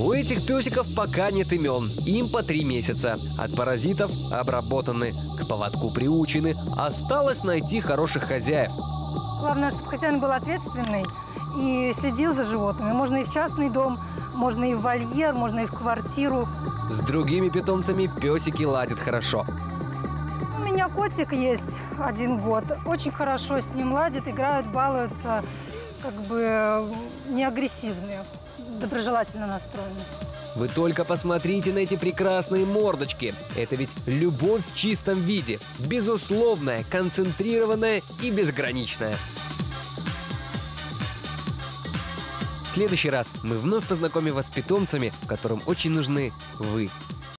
У этих песиков пока нет имен, им по три месяца. От паразитов обработаны, к поводку приучены. Осталось найти хороших хозяев. Главное, чтобы хозяин был ответственный и следил за животными. Можно и в частный дом, можно и в вольер, можно и в квартиру. С другими питомцами песики ладят хорошо. У меня котик есть один год. Очень хорошо с ним ладят, играют, балуются, как бы не агрессивные, доброжелательно настроены. Вы только посмотрите на эти прекрасные мордочки. Это ведь любовь в чистом виде. Безусловная, концентрированная и безграничная. В следующий раз мы вновь познакомим вас с питомцами, которым очень нужны вы.